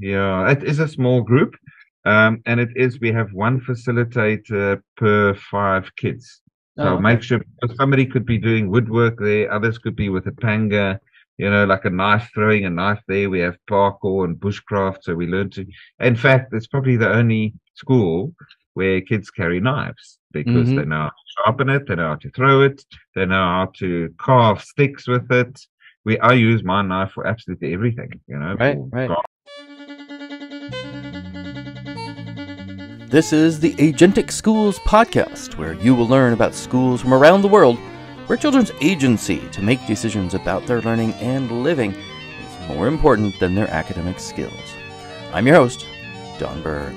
Yeah, it is a small group. Um, and it is, we have one facilitator per five kids. So Oh, okay. make sure somebody could be doing woodwork there, others could be with a panga, you know, like a knife throwing a knife there. We have parkour and bushcraft. So we learn to, in fact, it's probably the only school where kids carry knives because Mhm. they know how to sharpen it, they know how to throw it, they know how to carve sticks with it. We I use my knife for absolutely everything, you know. Right, right. This is the Agentic Schools podcast, where you will learn about schools from around the world where children's agency to make decisions about their learning and living is more important than their academic skills. I'm your host, Don Berg.